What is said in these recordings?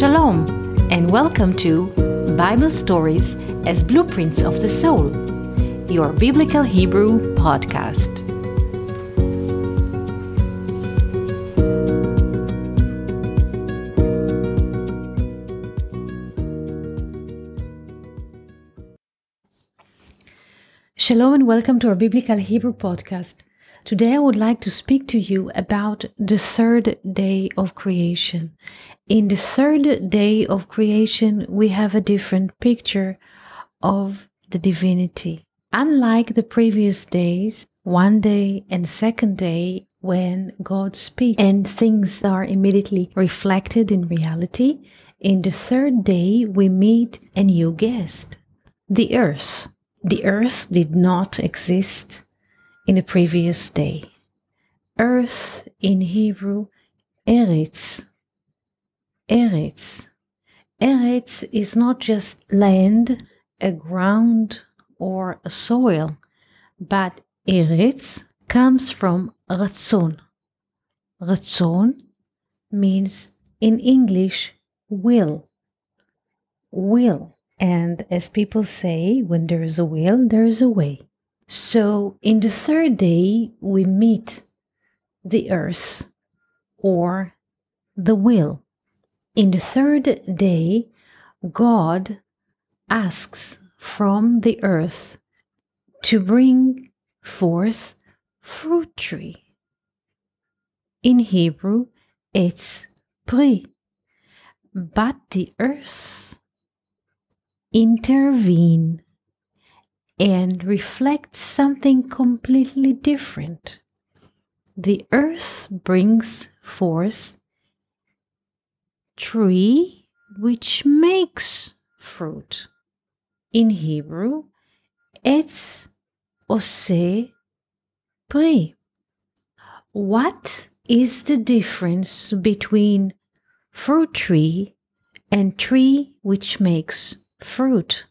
Shalom, and welcome to Bible Stories as Blueprints of the Soul, your Biblical Hebrew podcast. Shalom, and welcome to our Biblical Hebrew podcast. Today, I would like to speak to you about the third day of creation. In the third day of creation, we have a different picture of the divinity. Unlike the previous days, one day and second day, when God speaks and things are immediately reflected in reality, in the third day, we meet a new guest the earth. The earth did not exist in the previous day. Earth in Hebrew, Eretz. Eretz. Eretz is not just land, a ground, or a soil, but Eretz comes from Ratzon. Ratzon means in English will. Will. And as people say, when there is a will, there is a way. So in the third day, we meet the earth or the will. In the third day, God asks from the earth to bring forth fruit tree. In Hebrew, it's pri. But the earth intervene and reflects something completely different. The earth brings forth tree which makes fruit. In Hebrew, etz ose pri. What is the difference between fruit tree and tree which makes fruit?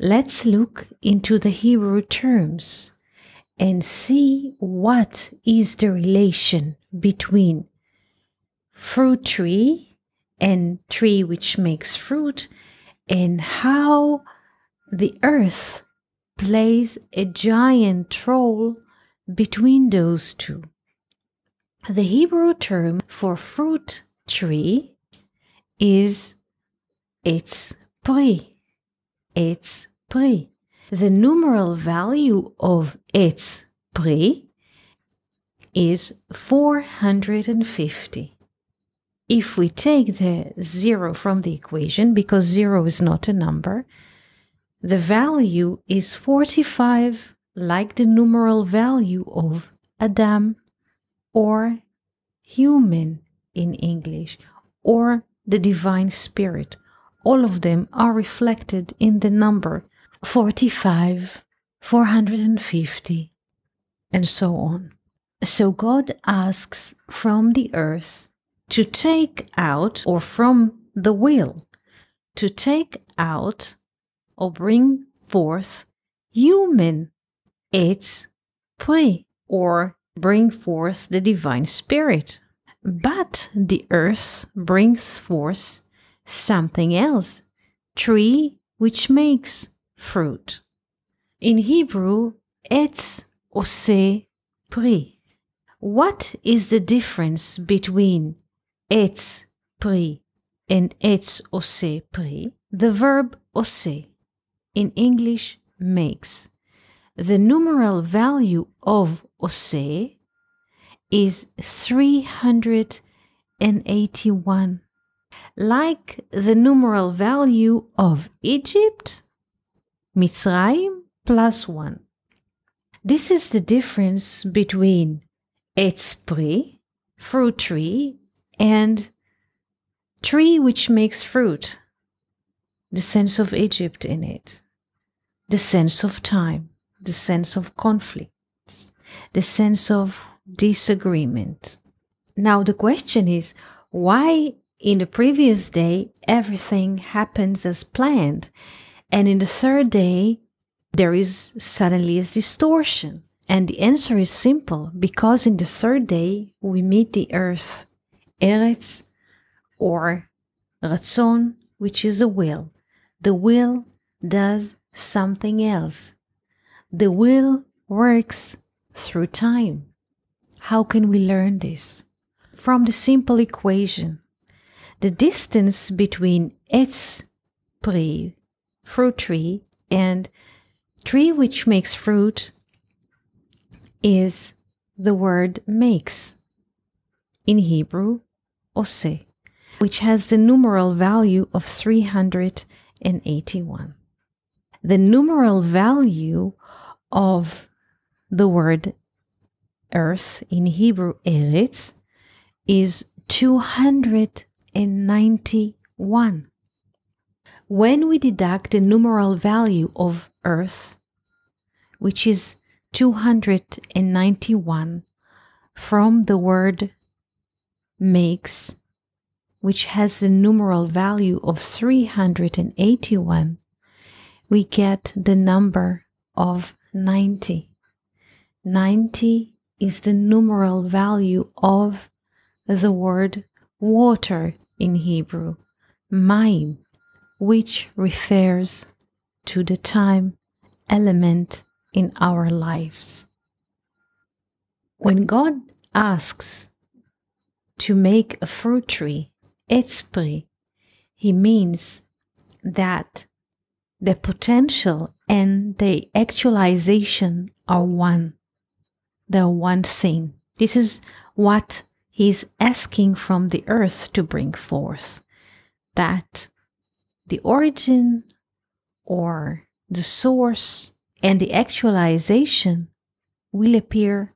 Let's look into the Hebrew terms and see what is the relation between fruit tree and tree which makes fruit and how the earth plays a giant role between those two. The Hebrew term for fruit tree is etz pri etz pri. The numeral value of etz pri is 450. If we take the zero from the equation, because zero is not a number, the value is 45, like the numeral value of Adam or human in English, or the divine spirit all of them are reflected in the number 45, 450, and so on. So God asks from the earth to take out, or from the will, to take out or bring forth human etz pri, or bring forth the divine spirit. But the earth brings forth something else, tree which makes fruit. In Hebrew, etz ose pri. What is the difference between etz pri and etz ose pri? The verb ose in English makes. The numeral value of ose is 381 like the numeral value of Egypt, Mitzrayim plus 1. This is the difference between etz pri, fruit tree, and tree which makes fruit, the sense of Egypt in it, the sense of time, the sense of conflict, the sense of disagreement. Now, the question is why in the previous day, everything happens as planned. And in the third day, there is suddenly a distortion. And the answer is simple because in the third day, we meet the earth, Eretz, or Ratzon, which is a will. The will does something else. The will works through time. How can we learn this? From the simple equation. The distance between etz pri, fruit tree, and tree which makes fruit is the word makes. In Hebrew, ose, which has the numeral value of 381. The numeral value of the word earth in Hebrew eretz is 291. When we deduct the numeral value of earth, which is 291, from the word makes, which has the numeral value of 381, we get the number of 90. 90 is the numeral value of the word water in Hebrew, maim, which refers to the time element in our lives. When God asks to make a fruit tree, esprit, he means that the potential and the actualization are one. They're one thing. This is what he's asking from the earth to bring forth. That the origin or the source and the actualization will appear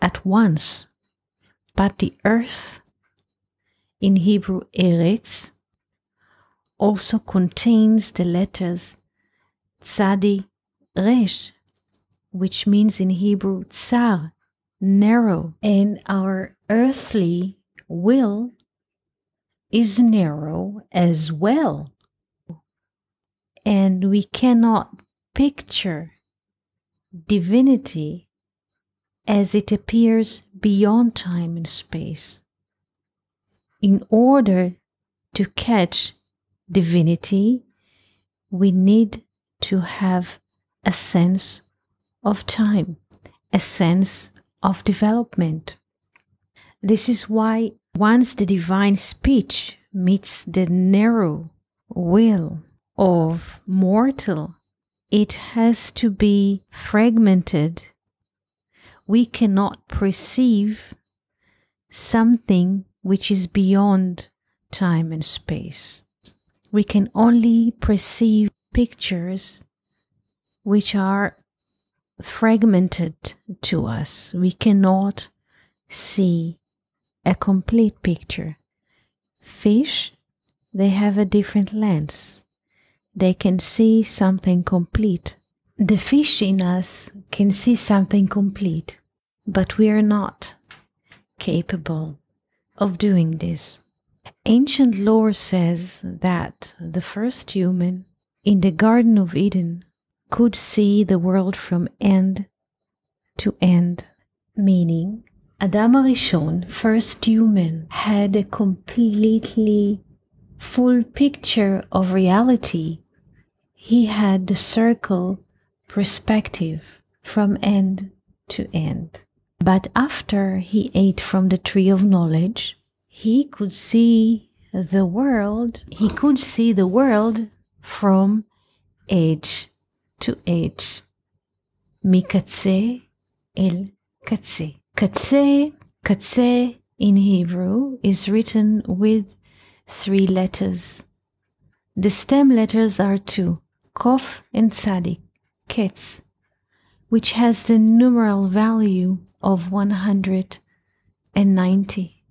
at once. But the earth, in Hebrew Eretz, also contains the letters Tzadi Resh, which means in Hebrew Tsar, narrow, and our earthly will is narrow as well. And we cannot picture divinity as it appears beyond time and space. In order to catch divinity, we need to have a sense of time, a sense of development. This is why once the divine speech meets the narrow will of mortal, it has to be fragmented. We cannot perceive something which is beyond time and space. We can only perceive pictures which are fragmented to us. We cannot see a complete picture. Fish, they have a different lens. They can see something complete. The fish in us can see something complete, but we are not capable of doing this. Ancient lore says that the first human in the Garden of Eden could see the world from end to end, meaning Adam Arishon, first human, had a completely full picture of reality. He had the circle perspective from end to end. But after he ate from the tree of knowledge, he could see the world, he could see the world from age to age. מקצה el קצה. Katse, katse in Hebrew is written with three letters. The stem letters are two, kof and tzadik, ketz, which has the numeral value of 190.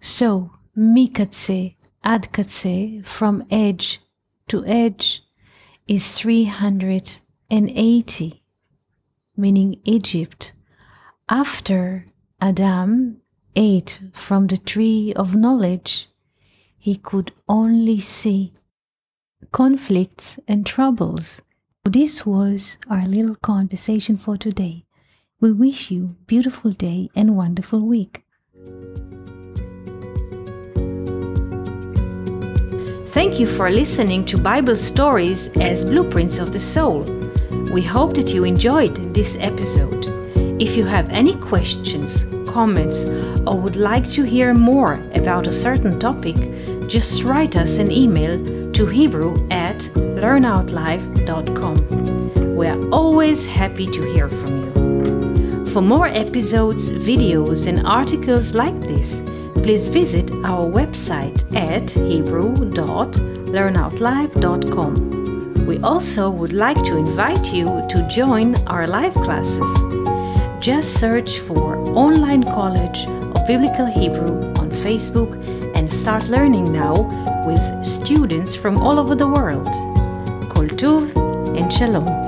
So, mikatse, ad katse, from edge to edge, is 380, meaning Egypt after Adam ate from the tree of knowledge, he could only see conflicts and troubles. This was our little conversation for today. We wish you beautiful day and wonderful week. Thank you for listening to Bible stories as blueprints of the soul. We hope that you enjoyed this episode. If you have any questions, comments, or would like to hear more about a certain topic, just write us an email to Hebrew at learnoutlive.com. We are always happy to hear from you. For more episodes, videos, and articles like this, please visit our website at hebrew.learnoutlive.com. We also would like to invite you to join our live classes. Just search for Online College of Biblical Hebrew on Facebook and start learning now with students from all over the world. Kol Tuv and Shalom.